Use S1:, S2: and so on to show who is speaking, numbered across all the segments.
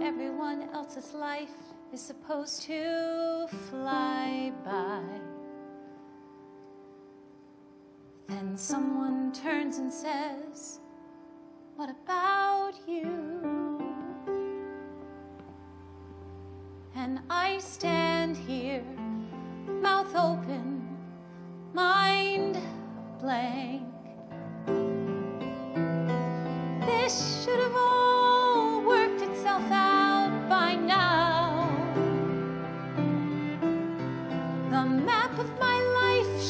S1: everyone else's life is supposed to fly by. Then someone turns and says, What about you? And I stand here, mouth open, mind blank. This should have all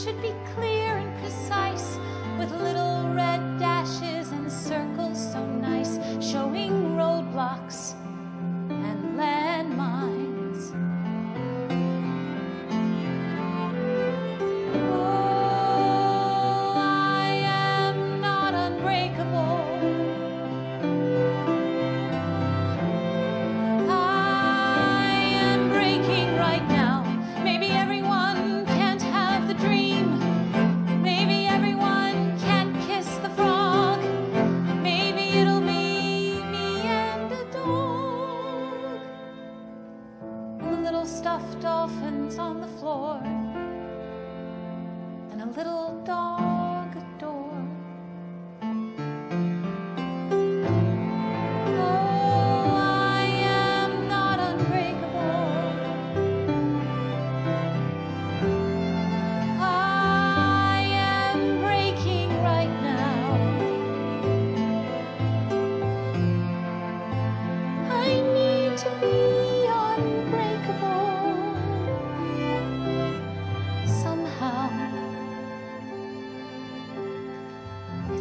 S1: should be clear. stuffed dolphins on the floor and a little dog.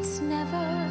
S1: it's never